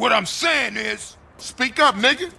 What I'm saying is, Speak up, nigga.